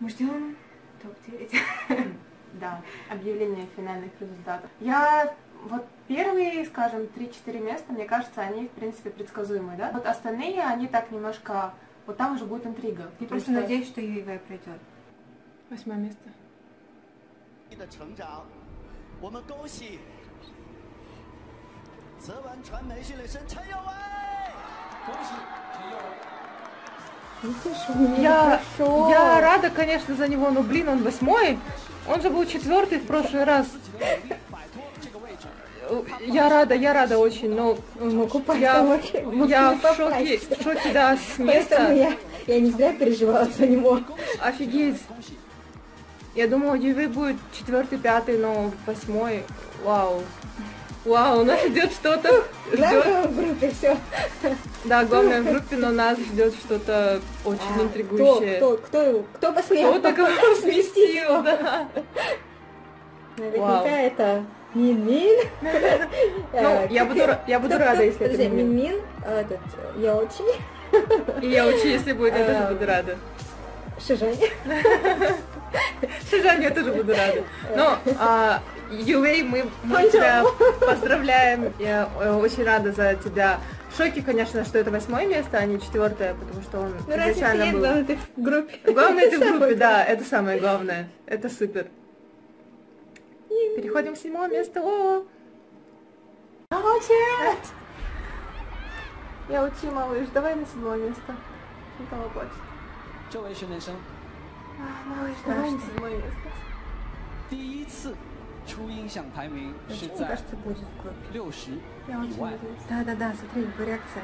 Мы ждем топ-9. Да, объявление финальных результатов. Я вот первые, скажем, 3-4 места, мне кажется, они, в принципе, предсказуемые, да? Вот остальные, они так немножко... Вот там уже будет интрига. Я То просто есть, надеюсь, что ЮИВ пройдет. Восьмое место. 你的成长，我们恭喜泽完传媒训练生陈友伟，恭喜陈友伟。 я, я рада, конечно, за него, но, блин, он восьмой. Он же был четвертый в прошлый раз. Я рада, я рада очень, но могу я, я в шоке, в шоке, да, с места. Я, я не зря переживала за него. Офигеть. Я думала, Ювей будет четвертый, пятый, но восьмой. Вау. Вау, нас ждет что-то. Главное в группе все. Да, главное в группе, но нас ждет что-то очень интригующее. А, Кто, кто, кто, кто посмел Кто такого сместил, его? да. Наверняка это Мин-Мин. Ну, я буду я рада, если это Мин-Мин. А этот, я очень. И я очень, если будет, я тоже буду рада. Шижань. Шижань, я тоже буду рада. Но, а, Ювей, мы, мы тебя поздравляем. Я э, очень рада за тебя. В шоке, конечно, что это восьмое место, а не четвертое, потому что он Ну разве изначально нет, был. главное ты в группе. Главное, ты в группе, Самое да, это самое главное. Это супер. Переходим к седьмому месту. О! Молодец! Я учи, малыш, давай на седьмое место. Никого плачет. 这位训练生 Малыш, давай на седьмое место. 第一次 初音响排名是 Мне 在 кажется, будет в группе. 六十 Я 以 очень 外， надеюсь. Да-да-да, смотри, его реакция.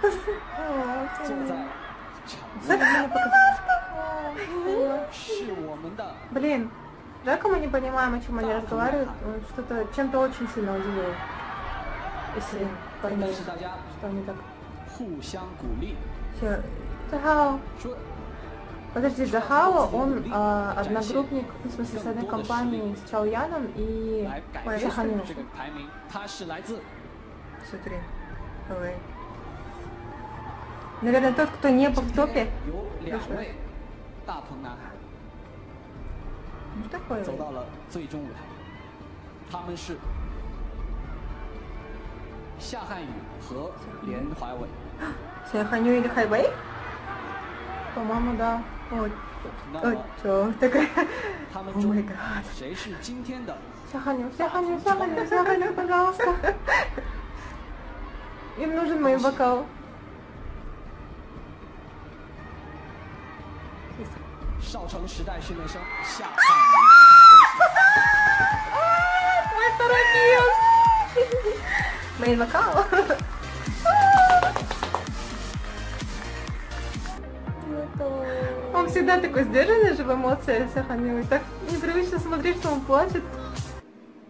坐在场 Особенно мне показалось. 是我们的 Блин, жалко мы не понимаем, о чем они разговаривают. Он Что-то чем-то очень сильно удивил. Если 但 понять, 是大家 что они так. 互相鼓励， Всё, Захао. 说 Подожди, Захао, он а, одногруппник, в смысле, с одной компанией с Чао Яном и 来改 Ой, 变 Саханин. 这个排名，他是来自 смотри. Ой. Наверное, тот, кто не был в топе. 有两位大鹏男孩 Ну что такое? 走到了最终舞台，他们是夏汉语和连怀伟。 Сяханю или Хайвей? по-моему, да. Ой, 那 ой, 么 чё такая? 他们 Oh 中 my god. 谁是今天的 Сяханю, Сяханю, Сяханю, Сяханю, пожалуйста. Им нужен мой бокал. 少城时代训练生夏汉 Мой торопился. Он всегда такой сдержанный же в эмоциях, Сяханю. И так непривычно смотреть, что он плачет.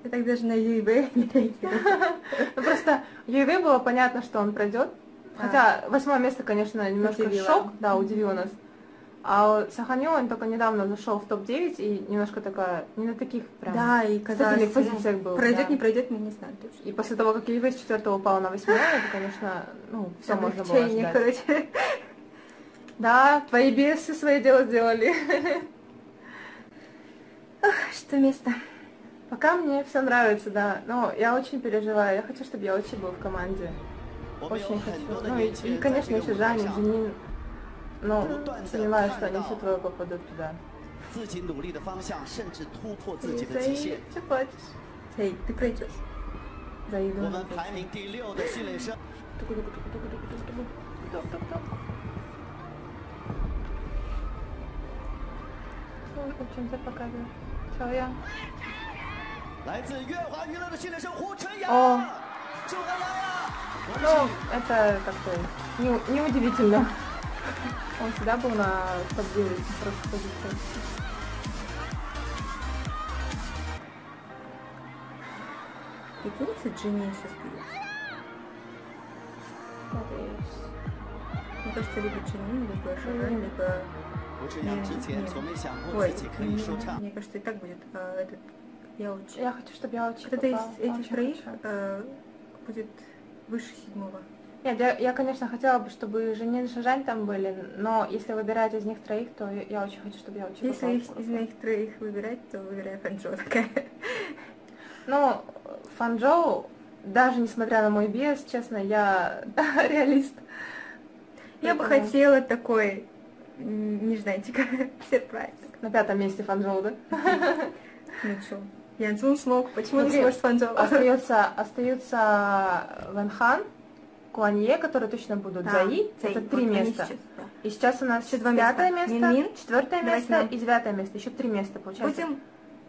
Я так даже на Юйбэ не реагирую. Ну, просто Юэвэй было понятно, что он пройдет. Хотя восьмое место, конечно, немножко шок, да, удивило нас. А Саханю, он только недавно зашел в топ-9 и немножко такая, не на таких прям. Да, и казалось, позициях был. пройдет, да. не пройдет, мы не знаем точно. И после того, как Юэвэй с четвертого упал на восьмое, это, конечно, ну, все можно было короче. Да, твои бесы свое дело сделали. Ах, что место. Пока мне все нравится, да. Но я очень переживаю. Я хочу, чтобы я очень был в команде. 我们有 Очень 很多 хочу. 的 Ну 年 и, 轻 и 人在 конечно, 这个 еще 舞台 Жанин, 上 Женин. Но Буквально сомневаюсь, что они看все到 трое попадут туда. 自己努力的方向，甚至突破自己的 Заи, 极限。 что плачешь? Эй, ты пройдешь. 我 Заиду. 们排名第六的训练生 О чем ты показываешь? Чао я? 来自乐华娱乐的训练生胡晨阳哦，祝贺阳呀！ Ну, это как-то не, неудивительно. Он всегда был на топ-9 прошлой позиции. Прикинь, если Джинни сейчас будет. Надеюсь. Мне кажется, либо Джинни, либо Шагань, либо... Ой, мне кажется, и так будет э, этот Яучи. Я хочу, чтобы Яучи Кто-то из этих троих э, будет выше седьмого. Нет, я, я, конечно, хотела бы, чтобы Женин и Шажань там были, но если выбирать из них троих, то я, я очень хочу, чтобы я учила. Если их, из них троих выбирать, то выбираю Фанчжоу такая. Ну, Фанчжоу, даже несмотря на мой бес, честно, я реалист. Я Поэтому... бы хотела такой нежданчик, сюрприз. На пятом месте Фанчжоу, да? Ну чё, Янцун смог, почему не сможет Фанчжоу? Остается, остаются Ван Хан, Куанье, которые точно будут, Да, Заи, Цзэй, это вот три они места. сейчас, да. И сейчас у нас Еще два пятое места. место, Мин-мин. четвертое Давай место и девятое место. Еще три места, получается. Будем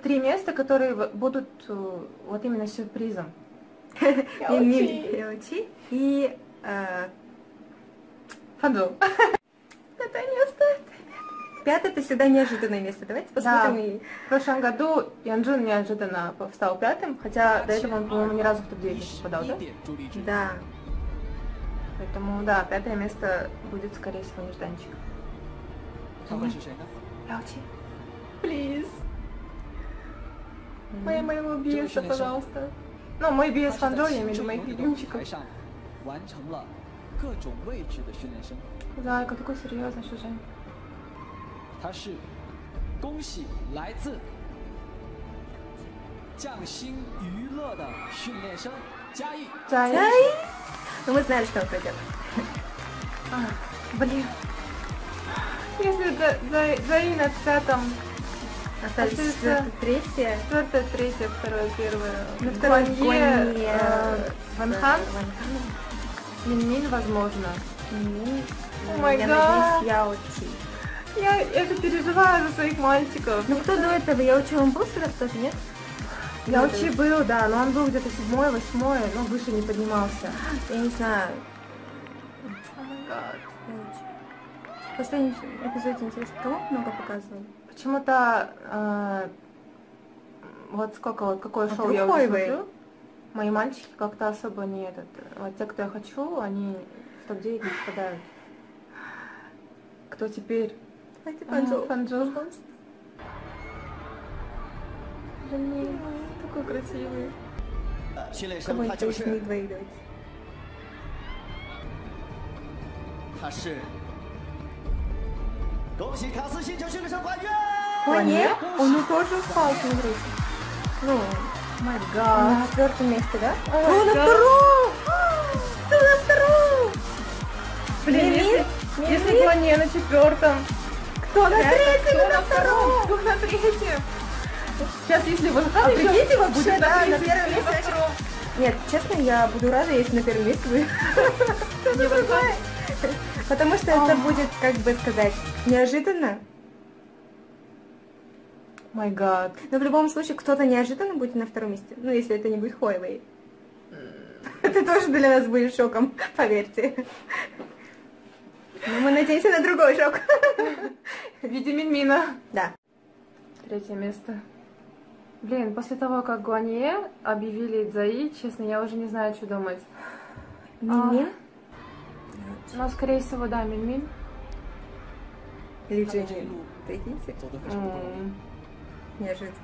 Три места, которые будут э, вот именно сюрпризом. Мин-Мин Яочи и э, Фанчжоу. 5 это всегда неожиданное место. Давайте посмотрим. Да. И... В прошлом году Янджин неожиданно стал пятым, хотя до этого он, по-моему, ни разу в топ-9 не попадал, да? Да. Поэтому, да, пятое место будет, скорее всего, нежданчик. Яучи. Плиз. Моя моего биеса, пожалуйста. Ну, мой биес фанзо, я имею моих любимчиков. Зайка, такой серьезный, Шужень. же. 他是恭喜来自匠心娱乐的训练生嘉义。 Зай. Но мы знали, что он пройдет. А, Блин. Если За- За- Заи на пятом, Остались Остается- четвертое, третье. четвертое, третье, второе, первое. На втором Гуанье, Гуанье, э, Ван Хан, Ван Хан. Минмин, возможно. Мин. О май Я гад. надеюсь, Яочи. Я, я же переживаю за своих мальчиков. Ну кто до этого? Яочи он был сюда в топе, нет? Я очень был, да, но он был где-то седьмой, восьмой, но выше не поднимался. Я не знаю. В последнем эпизоде, интересно, кого много показывал? Почему-то э, вот сколько вот какое А шоу я уже смотрю, мои мальчики как-то особо не этот. Вот те, кто я хочу, они в топ-9 не попадают. Кто теперь? Давайте А, Фанчжоу. Фанчжоу. Блин, такой красивый. 训练 Кого 生他就 интереснее 是 двоих давайте. 他是，恭喜卡斯星球训练生冠军！ Куанье? Он ну, тоже упал, смотрите. Ну, Май он гад. на четвертом месте, да? О, Кто на да. втором? Кто на втором? Блин, если, если Гуанье на четвертом, Кто на третьем? кто на втором, кто на третьем? Сейчас, если Хан А еще прикиньте, будет вообще, на да, на третьем, первом месте. Нет, честно, я буду рада, если на первом месте Хан. Потому что это будет, как бы сказать, неожиданно. Май гад. Но в любом случае, кто-то неожиданно будет на втором месте. Ну, если это не будет Хуэвэй. Это тоже для нас будет шоком, поверьте. Ну, мы надеемся на другой шок. В виде Минмина. Да. Третье место. Блин, после того, как Гуанье объявили Дзаи, честно, я уже не знаю, что думать. Минмин? А, но, скорее всего, да, Минмин. Или Джинин. Прикиньте. Mm. Неожиданность.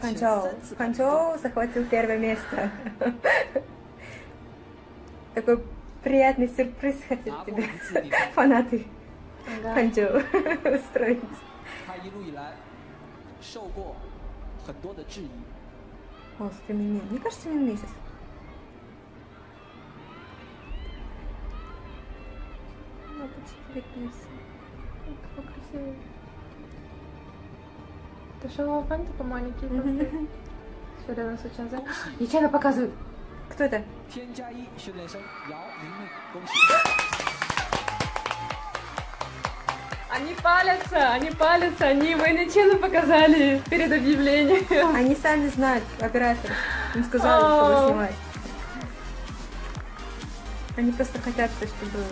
Панчоу. Панчоу захватил первое место Такой приятный сюрприз хотят 拿过 тебе 一次比赛， фанаты да. Панчоу устроить. 他一路以来受过很多的质疑， О, Мин-Мин. Мне кажется, Мин-Мин сейчас. Ну, почти вернулся. Какой красивый. Это шоу фантика маленький Мгм. просто. Все рядом с Учензой. Нечаянно показывают. Кто это? 添加一训练生姚明明，恭喜！ Они палятся, они палятся, они его нечаянно показали перед объявлением. Они сами знают, оператор. Им сказали, Ау. чтобы снимать. Они просто хотят, чтобы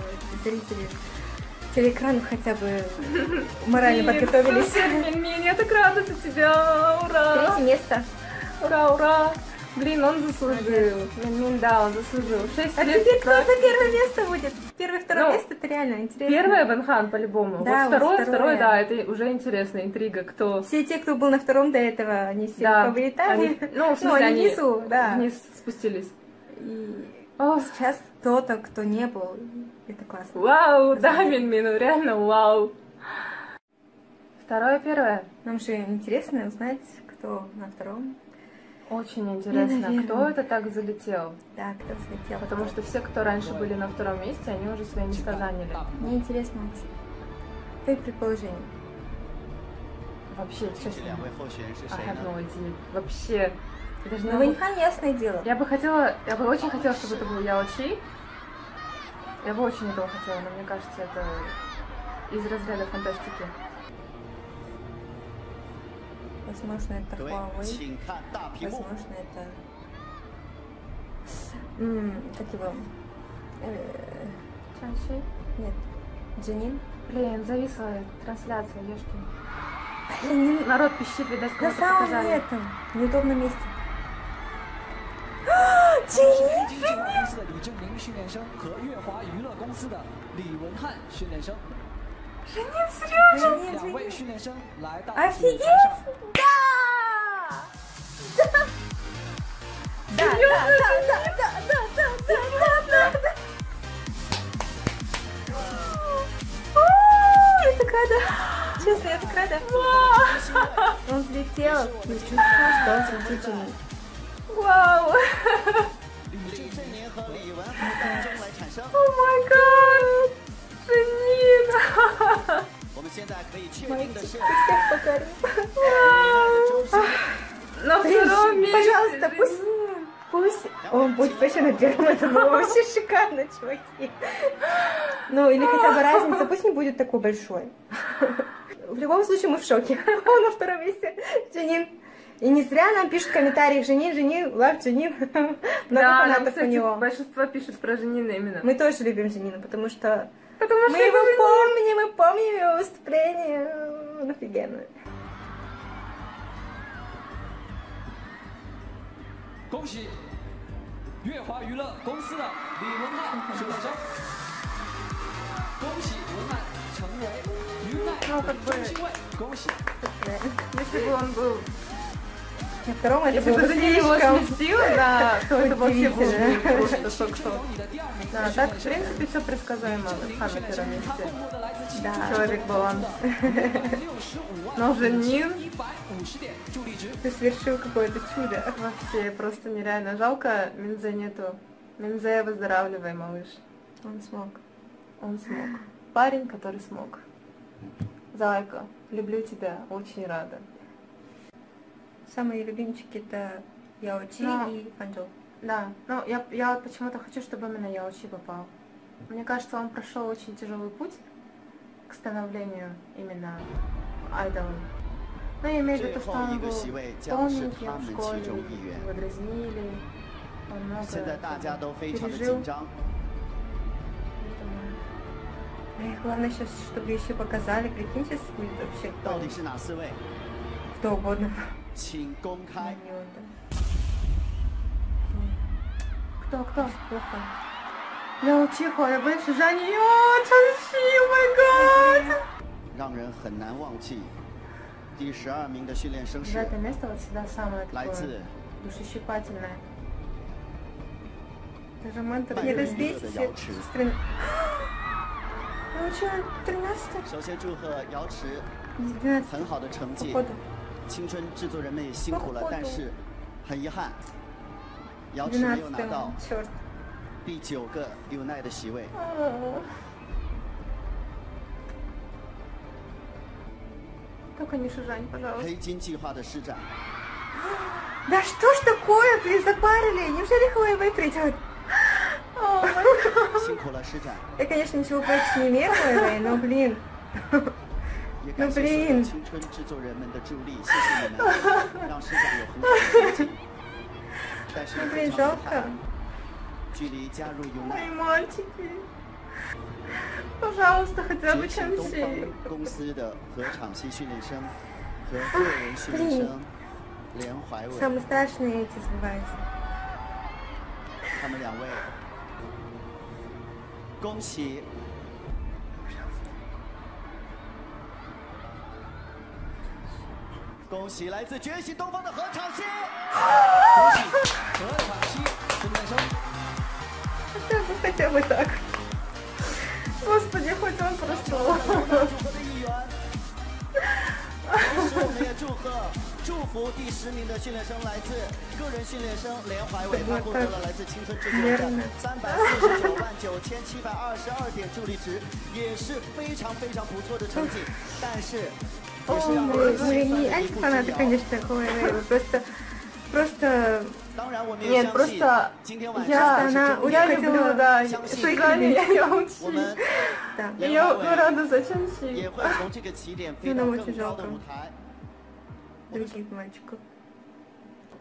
зрители телеэкранов хотя бы морально Блин, подготовились. супер, Минмин, я так рада за тебя, ура! Третье место. Ура, ура! Блин, он заслужил. Минмин, да, он заслужил. Шесть А лет теперь кто за первое место будет? Первое, второе Ну, место это реально интересно. Первое Венхан по-любому. Да, вот вот второе, второе. второе, да, это уже интересная интрига, кто. Все те, кто был на втором до этого, они все Да, повылетали. они- ну, в смысле, они они внизу, да. Вниз спустились. И О, сейчас кто-то, кто не был, это классно. вау, да, Минмину, реально вау. Второе, первое. Нам же интересно узнать, кто на втором. Очень интересно, Мне, кто это так залетел? Да, кто залетел? Потому кто? что все, кто раньше были на втором месте, они уже свои места заняли. Мне интересно, твои предположения. Вообще, честно, I have no idea. Вообще, даже ну, Ваньхан, ясное дело. Я бы хотела, я бы очень хотела, чтобы это был Яо Чи. Я бы очень этого хотела, но мне кажется, это из разряда фантастики. Возможно, это Huawei. Возможно, это... М как его? Чанши? Нет. Джанин? Блин, зависла трансляция, ёшки. Блин, народ пищит, видать, На самом деле, этом, неудобном месте. Джанин, жених Сережа! Офигеть! Да! Да! Да, да, да, да, да, да, да, да, да! Я так рада! Честно, я так рада! Он взлетел! Но чувствую, что он взлетел. Но всех Пожалуйста, пусть... Пусть он будет вообще на первом, это вообще шикарно, чуваки. Ну, или хотя бы разница, пусть не будет такой большой. В любом случае, мы в шоке. Он на втором месте, Джанин. И не зря нам пишут в комментариях «Женин, Женин, лав Женин». Много да, фанатов нам, кстати, у него. большинство пишут про Женина именно. Мы тоже любим Женина, потому что Потому мы что его это... помним, мы помним его выступление. Офигенно. Ну, как бы... Если бы он был на втором это Если было бы слишком... его сместил, да, то это вообще было просто шок-шок. Да, так, в принципе, все предсказуемо. Хан на первом месте. Да. Человек-баланс. Но уже Нин, ты совершил какое-то чудо. Вообще, просто нереально жалко. Минзе нету. Минзе, выздоравливай, малыш. Он смог. Он смог. Парень, который смог. Зайка, люблю тебя, очень рада. Самые любимчики это Яочи Но... и Ханчжоу. Да, но я, я почему-то хочу, чтобы именно Яочи попал. Мне кажется, он прошел очень тяжелый путь к становлению именно айдолом. Ну, я имею в виду то, что он был полненьким в школе, его дразнили, он много пережил. Эх, главное сейчас, чтобы еще показали, прикиньте, будет вообще кто. Кто угодно. 请公 На 开。 него, да. Кто, кто? Плохо. Яучи, я больше Жани, о, Чанши, о май гад! 让人很难忘记。第十二名的训练生 За 是 это место вот всегда самое 来 такое 自 душещипательное. Даже мантра半 не 人娱乐 разбейся 的 все. 瑶池。 Ну что, 13 首先祝贺瑶池 12 很好的成绩， походу. 青春制作人们也辛苦了 Походу.，但是很遗憾，瑶池没有拿 12 到 черт. 第九个 UNI 的席位。 Только не Шужань, пожалуйста. 黑金计划的施展， Да что ж такое, блин, запарили? Неужели Хуэйвэй придет? 辛苦了施展， Я, конечно, ничего против не имею Хуэйвэй, но, блин, 也感谢所有 блин 青春制作人们的助力，谢谢你们，让施展有很好的成绩。但是 ну, 非 блин, 常遗 жалко. 憾，距离加入 Мои UNI мальчики. Пожалуйста, хотя бы 捷信东 Чанши. 方公司的合场系训练生和个人训练生连怀伟， Самые страшные эти сбываются. 他们两位 恭喜！ 恭喜来自觉醒东方的何昶希！恭喜何昶希孙诞生。 Да, ну хотя бы так. Господи, хоть он прошел. 祝贺的一员。同时，我们也祝贺、祝福第十名的训练生来自个人训练生连怀伟，他获得了来自青春之球的三百四十九万九千七百二十二点助力值，也是非常非常不错的成绩。但是， Ой, мы не альфа-фанаты, конечно, Хуэйвэй, просто... Просто... Нет, просто... Я, она очень я хотела... люблю, да, Шигами, я ее учи. Да. Я ну, рада за Чанчи. Ну, нам очень жалко. Других мальчиков.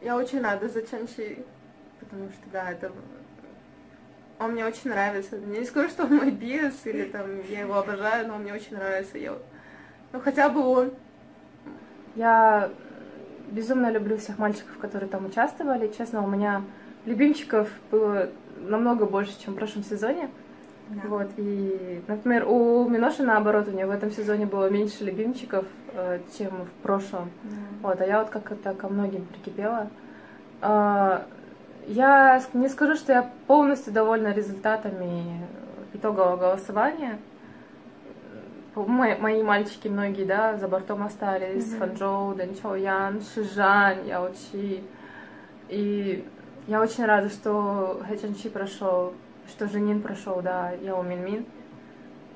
Я очень рада за Чанчи, потому что, да, это он мне очень нравится. Не скажу, что он мой биос, или там я его обожаю, но он мне очень нравится. Я ну, хотя бы он. Я безумно люблю всех мальчиков, которые там участвовали. Честно, у меня любимчиков было намного больше, чем в прошлом сезоне. Да. Вот, и, например, у Миноши наоборот, у нее в этом сезоне было меньше любимчиков, э, чем в прошлом. Да. Вот, а я вот как это ко многим прикипела. А, Я не скажу, что я полностью довольна результатами итогового голосования. Мои, мои мальчики многие, да, за бортом остались. Мгм. Фанчжоу, Дэн Чоу Ян, Шижань, Яо Чи. И я очень рада, что Хэ Чан Чи прошел, что Женин прошел, да, Яо Мин Мин.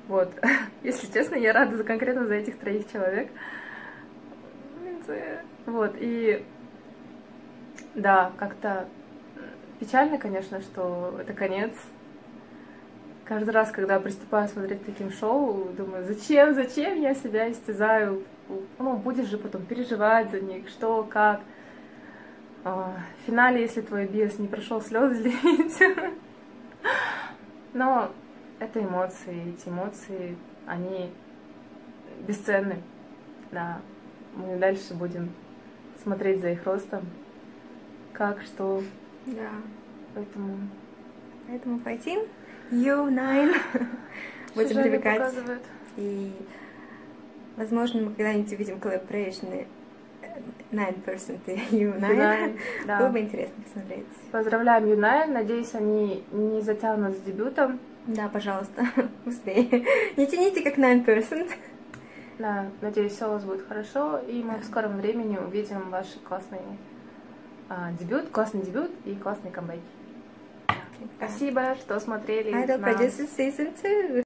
Вот. Если честно, я рада за, конкретно за этих троих человек. Вот, и да, как-то печально, конечно, что это конец. Каждый раз, когда приступаю смотреть таким шоу, думаю, зачем, зачем я себя истязаю? Ну, будешь же потом переживать за них, что, как. А, В финале, если твой биос не прошел, слезы лить. Но это эмоции, эти эмоции, они бесценны. Да, мы дальше будем смотреть за их ростом, как, что, Да. поэтому... Поэтому пойти. U9. Будем Шижане привлекать. И, возможно, мы когда-нибудь увидим collaboration ы 9% и UNINE. UNINE, да. Было бы интересно посмотреть. Поздравляем UNINE, надеюсь, они не затянут с дебютом. Да, пожалуйста, быстрее. Не тяните, как 9%. Да, надеюсь, все у вас будет хорошо, и мы в скором времени увидим ваш классный а, дебют, классный дебют и классный камбэк. Спасибо, что смотрели. Idol нас. Producer Season 2.